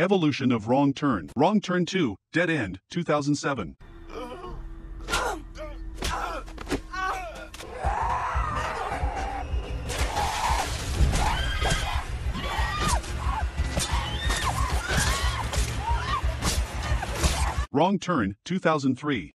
Evolution of Wrong Turn. Wrong Turn 2, Dead End, 2007. Wrong Turn, 2003.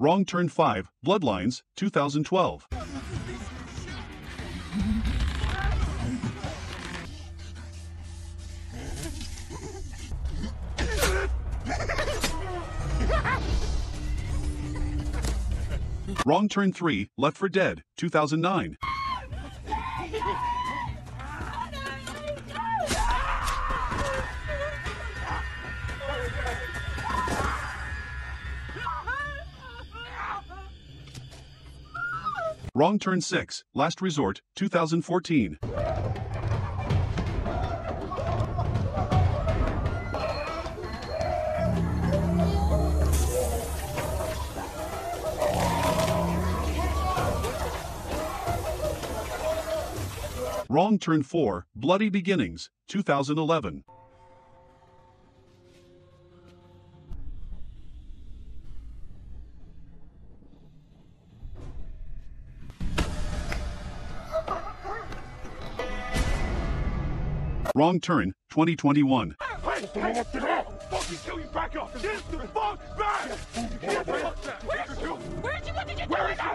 Wrong Turn 5, Bloodlines, 2012. Wrong Turn 3, Left for Dead, 2009. Wrong Turn 6, Last Resort, 2014. Wrong Turn 4, Bloody Beginnings, 2011. Wrong Turn, 2021. Hey, hey, fucking kill you back up! Get the fuck back! Get the fuck back! Where'd you, what did you do? Where is he?